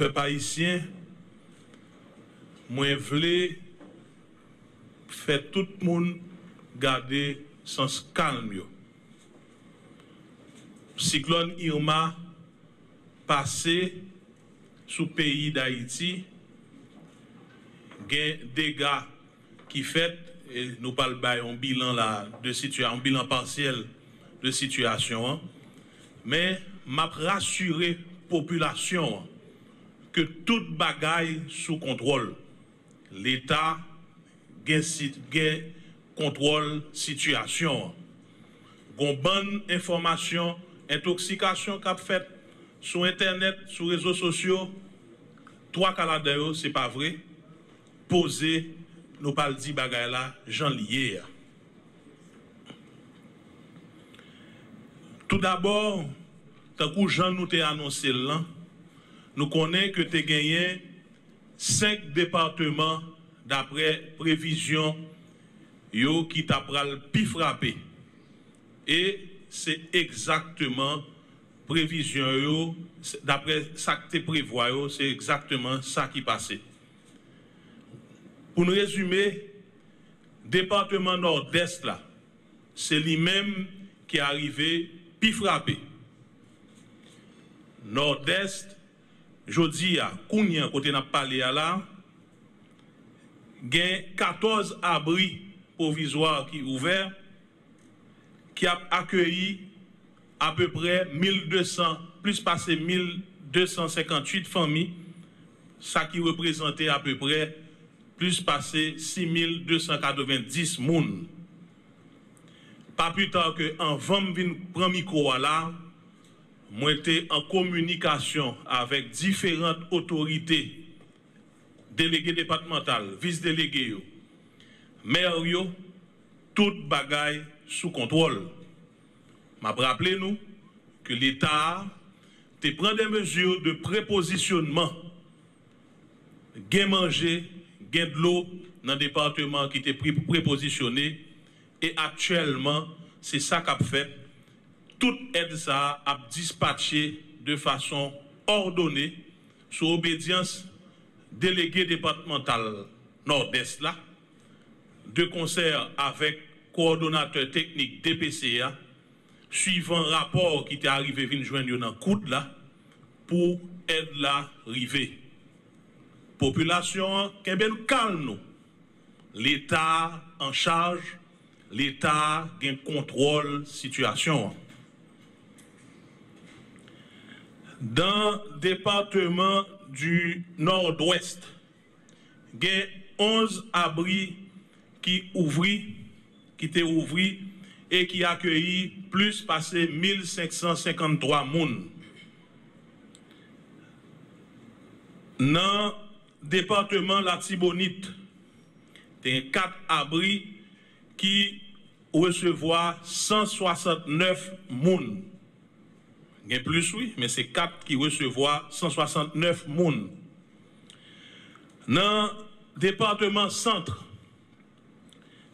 peuple haïtien, moi voulais faire tout le monde garder sens calme. Cyclone Irma passé sous pays d'Haïti, des dégâts qui fait et nous parlons un bilan là de situation, un bilan partiel de situation, hein. mais m'a rassuré population ke tout bagay sou kontrol. L'Etat gen, gen kontrol situasyon. Gon ban informasyon, intoksikasyon kap fet sou internet, sou rezo sosyo, toa kaladeyo, se pa vre, pose nou pal di bagay la jan liye. Tout d'abord, takou jan nou te anonsel lan, nous connaissons que tu as gagné cinq départements d'après prévision qui t'a pral pi frappé. Et c'est exactement prévision d'après ça que tu prévois yo, c'est exactement ça qui passait. Pour nous résumer, département nord-est là, c'est lui-même qui est arrivé pi frappé. Nord-est, jodi à Kounyan, côté n'a parlé là, gen 14 abris provisoires qui ouverts, qui a accueilli à peu près 1200, plus passé 1258 familles, ça qui représentait à peu près plus passé 6290 moun. Pas plus tard que en 20 prend micro là, moi j'étais en communication avec différentes autorités, délégués départementales, vice-délégués, maires, toute bagaille sous contrôle. M'a rappelé nous que l'État te prend des mesures de prépositionnement, gain manger, gain de l'eau dans le département qui était prépositionné. Et actuellement c'est ça qu'a fait toute aide ça a dispatché de façon ordonnée sous obédience délégué départemental nord-est là, de concert avec coordonnateur technique DPCA, suivant rapport qui était arrivé vinn joindre dans coude pour aide là arriver. Population, qu'un calme nous? L'État en charge, l'État gain contrôle situation. Dans le département du nord-ouest, il y a 11 abris qui ouvrit, qui étaient ouvris et qui accueilli plus passé 1553 moun. Dans le département la Tibonite, il y a 4 abris qui recevoir 169 moun. Il y a plus, oui, mais c'est 4 qui recevoir 169 moun. Dans le département centre,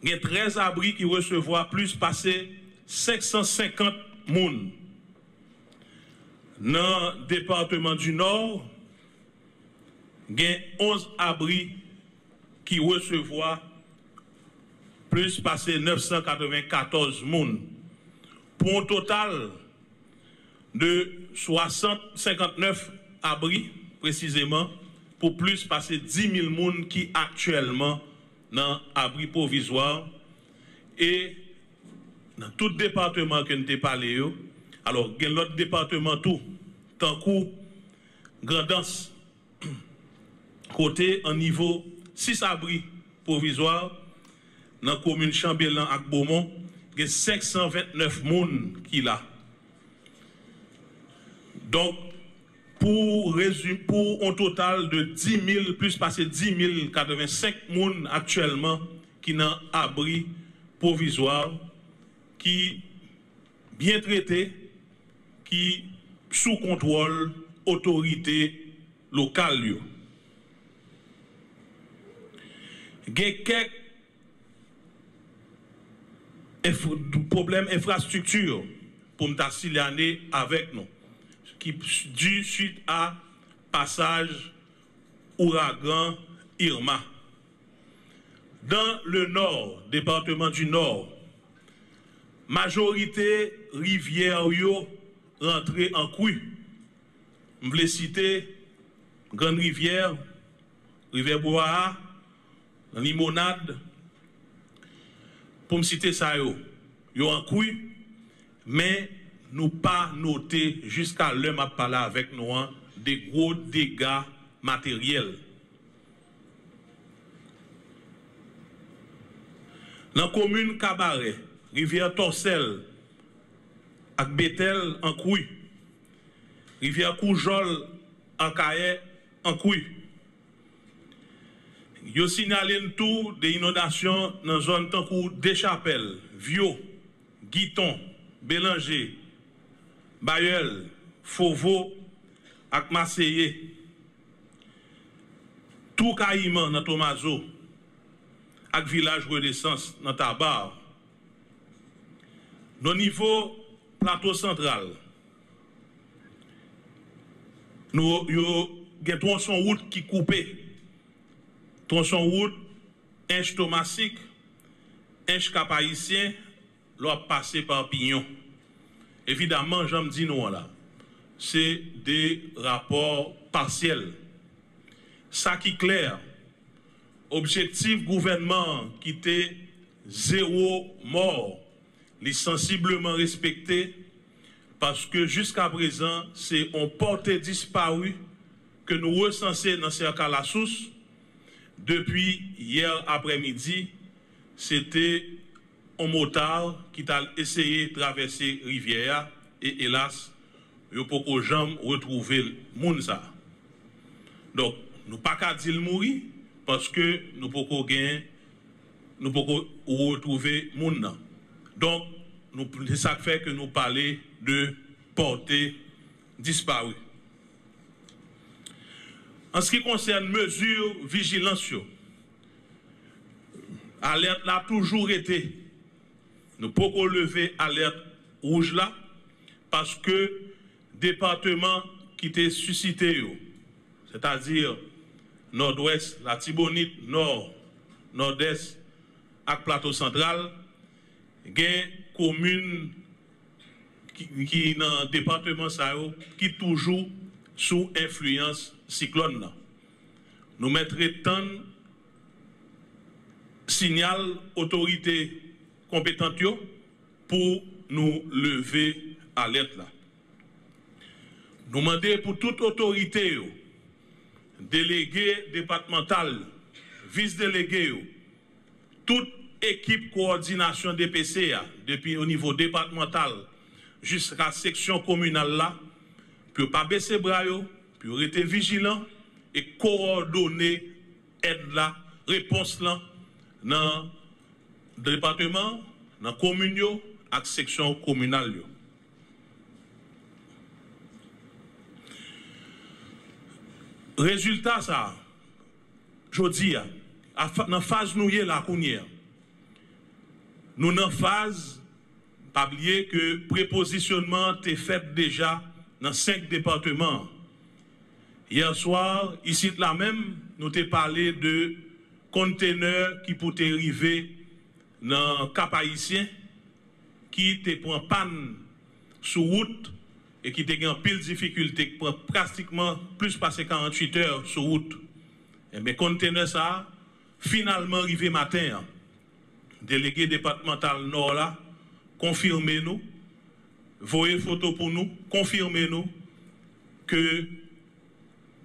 il y a 13 abris qui recevoir plus passé 550 moun. Dans le département du nord, il y a 11 abris qui recevoir plus passé 994 moun. Pour un total de 60, 59 abris précisément, pour plus passer 10 000 moun qui actuellement dans abri provisoire. Et dans tout département que nous avons parlé, alors il y a l'autre département tout, tant coup, grandance, côté en niveau 6 abris provisoires, dans la commune Chambellan et Beaumont, il y a 529 moun qui là. Donc, pour résumer, pour un total de 10 000, plus passé 10 085 moun actuellement qui n'ont abri provisoire, qui bien traités, qui sous contrôle autorité locale. Il y a quelques problèmes infrastructure pour me avec nous qui dû suite à passage ouragan Irma. Dans le nord, département du nord, majorité rivière yo rentrée en couille. Je voulais citer Grande Rivière, Rivière Bois, Limonade, pour me citer ça yo, yo en couille, mais nous pas noté jusqu'à l'heure m'a parlé avec nous hein, des gros dégâts matériels. Dans la commune Cabaret, rivière Torsel, avec Bethel en couille, rivière Coujol en Caillet en couille. Yo signalé tout des inondations dans la zone Tankou Deschapelles, Vieux, Guiton, Bélanger, Bayeul, Fauveau et Marseillais. Tout Caïman dans Tomazo, avec village Renaissance dans Tabar. Au niveau plateau central, nous avons tronçon route qui coupé. Tronçon route, un stomacique, un cap haïtien, l'ont passé par Pignon. Évidemment, j'en dis nous là, c'est des rapports partiels. Ça qui est clair, objectif gouvernement qui était zéro mort, les sensiblement respecté parce que jusqu'à présent, c'est un porté disparu que nous recensons dans ce la source depuis hier après-midi. C'était un motard qui a essayé de traverser rivière et hélas, il pas jamais retrouver le monde. Donc, nous pas qu'à dire mourir parce que nous ne pouvons pas nous pouvons retrouver le monde. Donc, c'est ça fait que nous parlons de portée disparue. En ce qui concerne mesures vigilance, alerte a toujours été. Nous pouvons lever alerte rouge là parce que département qui était suscité, c'est-à-dire nord-ouest, la Tibonite, nord, nord-est, avec plateau central, il y a commune qui, dans le département qui toujours sous influence cyclone. Nous mettrons tant signal autorité compétente pour nous lever alerte là. Nous demandons pour toute autorité, délégué départemental, vice-délégué, toute équipe coordination DPC, depuis au niveau départemental jusqu'à la section communale là, pour pas baisser bras, pour être vigilant et coordonner aide là, réponse là, dans département, dans la commune et section communale. Résultat ça, je dis, dans la phase nous la nous dans phase, pas oublier que prépositionnement est fait déjà dans cinq départements. Hier soir, ici là même, nous avons parlé de conteneurs qui pourraient arriver dans le cap haïtien, qui te prend panne sous route et qui te en pile difficulté, qui prend pratiquement plus de 48 heures sur route. Et mes conteneurs ça, finalement arrivé matin, délégué départemental nord là, confirmez-nous, voyez photo pour nous, confirmez-nous que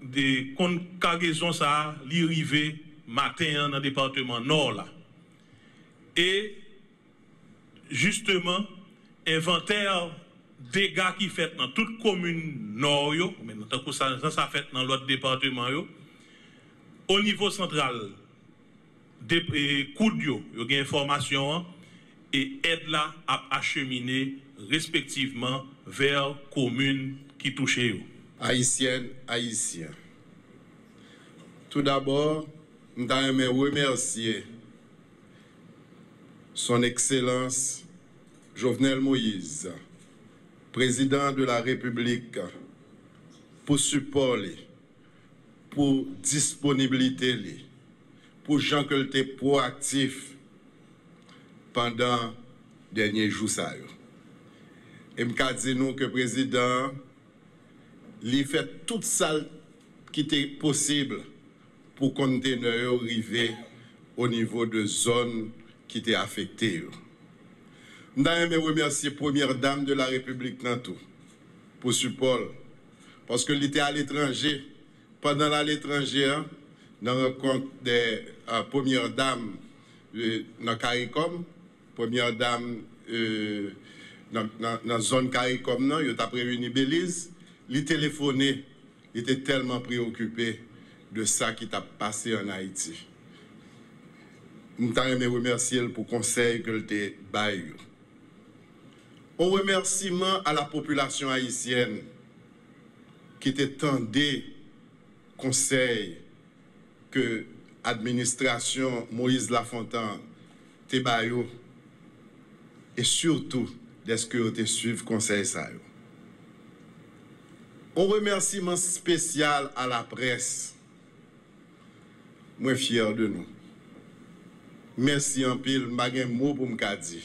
des cargaisons ça, l'arrivée matin dans le département nord là. Et justement, inventaire dégâts qui fait dans toute commune nord, mais ça, ça fait dans l'autre département, au niveau central, des coups yo, il y a information et aide là à acheminer respectivement vers communes qui touchent. Haïtiennes, Haïtiens. Tout d'abord, je remercier Son Excellence Jovenel Moïse, président de la République, pour support pour disponibilité, li, pour gens que étaient proactifs pendant les derniers jours. Et je nous que le président il fait tout ça qui était possible pour conteneur arriver au niveau de zones ki te afekte yo. Mda yon mè remersiye Premier Dame de la Republik nan tou, pou supol, paske li te al etranje, pandan al etranje an, nan rekont de uh, Premier Dame euh, nan Karikom, Premier Dame euh, nan, nan, nan zon Karikom nan, yo tapre Unibelize, li telefone, li te telman preokupé de sa ki tap pase an Haiti. Mta reme remersi el pou konsey ke lte bay yo. On remersiman a la populasyon haisyen ki te tende konsey ke administrasyon Moïse Lafontan te bay yo e surtout deske yo te suiv konsey sa yo. On remersiman spesyal a la pres. Mwen fyer de nou. Mersi anpil, magen mou pou mka di.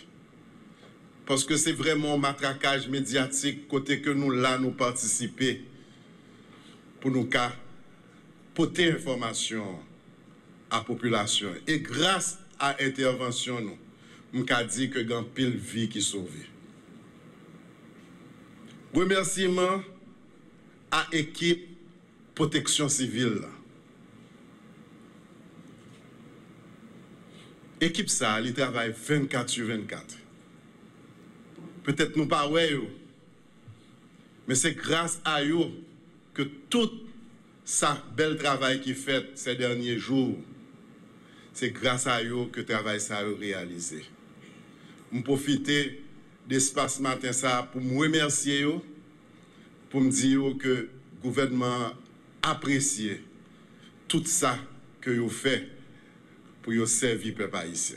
Paske se vreman matrakaj medyatik kote ke nou la nou partisipe pou nou ka pote informasyon a populasyon. E grase a intervensyon nou, mka di ke gan pil vi ki souve. Remersiman a ekip proteksyon sivil la. ekip sa li travay 24 sur 24. Petet nou pa wè yo, men se grase a yo ke tout sa bel travay ki fet se denye jour, se grase a yo ke travay sa yo realize. M profite de spas matin sa pou m remersye yo, pou m di yo ke gouvernement apresye tout sa ke yo fet pou yo servi pe pa isye.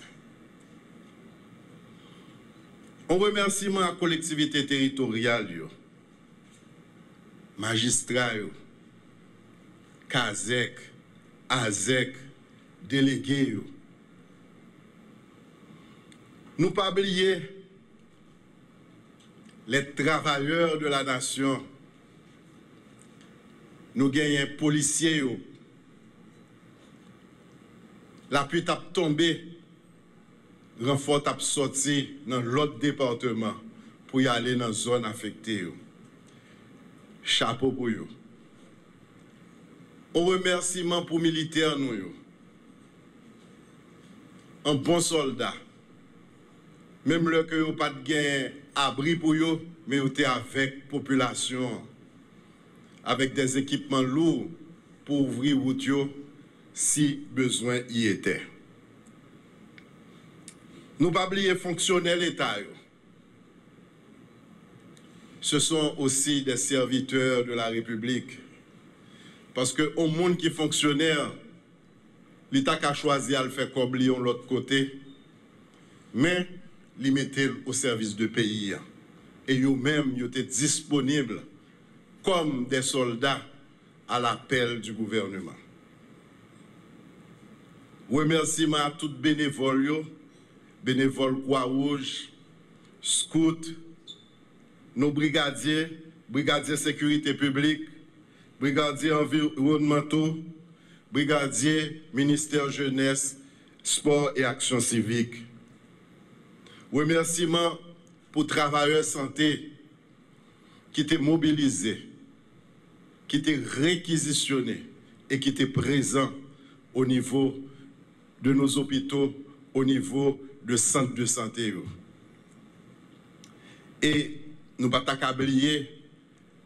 On remersiman a kolektivite teritorial yo, magistra yo, kazek, azek, delege yo. Nou pa bliye le travayor de la nasyon, nou genyen polisye yo, la pli tap tombe, renfort tap soti nan lot departement pou yale nan zon afekte yo. Chapo pou yo. O remersiman pou militer nou yo. An bon soldat. Mem lè ke yo pat gen abri pou yo, men yo te avek populasyon. Avek des ekipman lou pou ouvri wout yo si besoin y était. Nous pas oublier fonctionnaires l'État. Ce sont aussi des serviteurs de la République. Parce que au monde qui fonctionnaire, l'État a choisi à le faire comme de l'autre côté, mais limité au service de pays. Et eux-mêmes, ils étaient disponibles comme des soldats à l'appel du gouvernement. Remerciement à tous les bénévoles bénévoles Croix-Rouge, scouts, nos brigadiers, brigadiers sécurité publique, brigadiers environnementaux, brigadiers ministère jeunesse, sport et action civique. Remerciements pour travailleurs santé qui étaient mobilisés, qui étaient réquisitionnés et qui étaient présents au niveau de nos hôpitaux, au niveau de centre de santé. Et nous ne pouvons pas oublier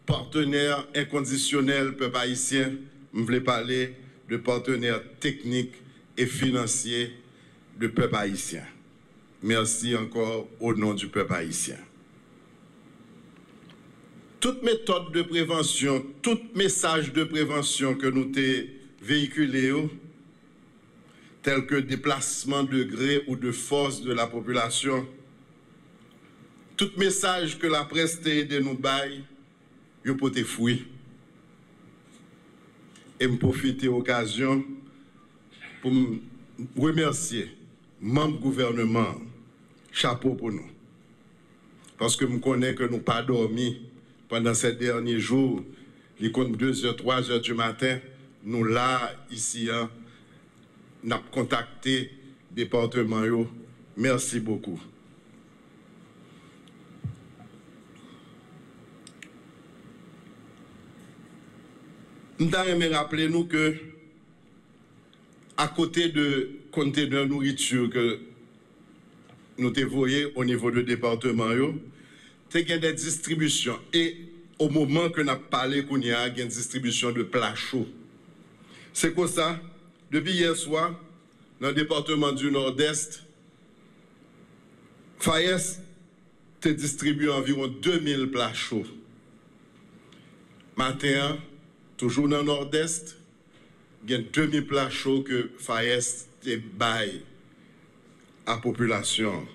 partenaire inconditionnel peuple haïtien. Je voulais parler de partenaires techniques et financiers de peuple haïtien. Merci encore au nom du peuple haïtien. Toute méthode de prévention, tout message de prévention que nous avons véhiculé, tels que déplacement de gré ou de force de la population. Tout message que la presse de nous baille, yo pote fouille. et me profiter de l'occasion pour me remercier membres gouvernement, chapeau pour nous. Parce que je connais que nous n'avons pas dormi pendant ces derniers jours, les comptes 2h, 3h du matin, nous là, ici, hein, nap kontakte departement yo. Mersi bokou. Nta reme rappele nou ke a kote de konteneur nouritur ke nou te voye o nivou de departement yo, te gen de distribusyon. E o mouman ke nap pale koun ya gen distribusyon de plachou. Se kon sa? Depi yer swa, nan departement du Nord-Est, Fayes te distribu environ 2000 pla chou. Maten, toujou nan Nord-Est, gen 2000 pla chou ke Fayes te bay a populasyon.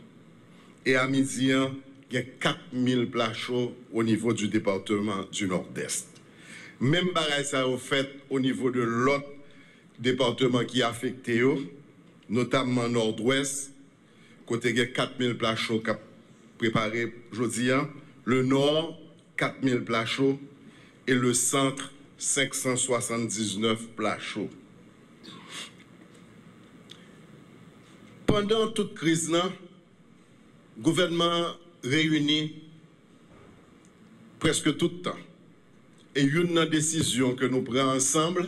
E a midian, gen 4000 pla chou o nivou du departement du Nord-Est. Mem baray sa ou fet o nivou de lot département qui est affecté, notamment Nord-Ouest, côté il y a 4000 plats chauds préparés aujourd'hui. Le Nord, 4000 plats chauds. Et le centre, 579 plats chauds. Pendant toute crise, le gouvernement réuni presque tout le temps. Et une décision que nous prenons ensemble,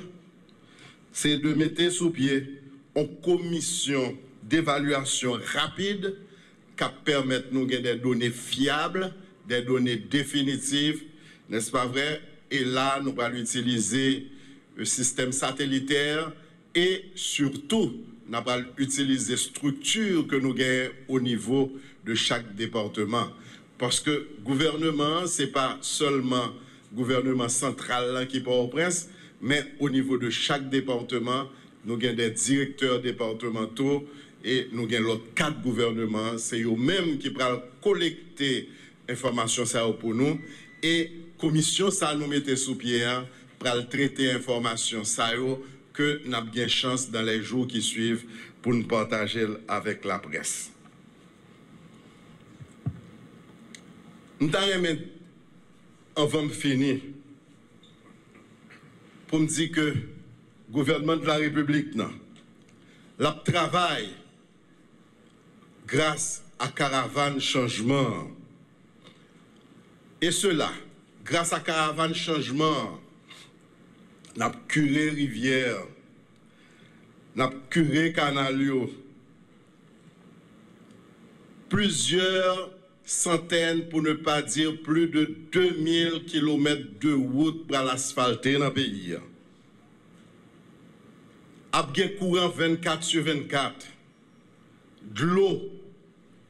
c'est de mettre sous pied une commission d'évaluation rapide qui permet de nous des données fiables, des données définitives, n'est-ce pas vrai? Et là, nous allons utiliser le système satellitaire et surtout, nous allons utiliser structures que nous avons au niveau de chaque département. Parce que gouvernement, ce n'est pas seulement le gouvernement central qui part au prince, men o nivou de chak departement, nou gen de direkteur departemental, e nou gen lot kat gouvernement, se yo menm ki pral kolekte informasyon sa yo pou nou, e komisyon sa nou mette sou pie a, pral trete informasyon sa yo, ke nap gen chans dan le jou ki suiv pou nou partajel avèk la pres. Nta remen, anvan m fini, pour me dire que le gouvernement de la République, non, la travail grâce à Caravane Changement. Et cela, grâce à Caravane Changement, n'a curé rivière, n'a curé canalio, plusieurs centaines, pou ne pa dir plus de 2000 km de wout pral asfalte nan peyi. Ap gen kouran 24 sur 24, glou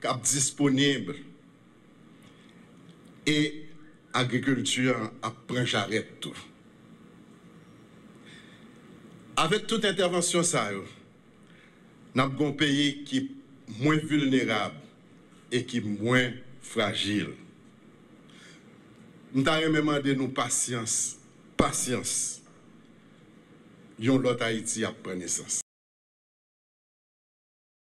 kap disponible, e agrikultur ap pran jaret tou. Avèk tout intervensyon sa yo, nap gon peyi ki mwen vulnerab e ki mwen fragil. Nta rememan de nou pasyans, pasyans, yon lot Haiti ap prenesans.